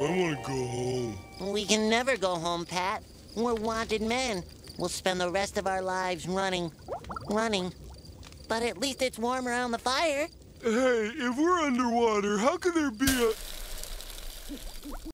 I want to go home. We can never go home, Pat. We're wanted men. We'll spend the rest of our lives running, running. But at least it's warm around the fire. Hey, if we're underwater, how can there be a...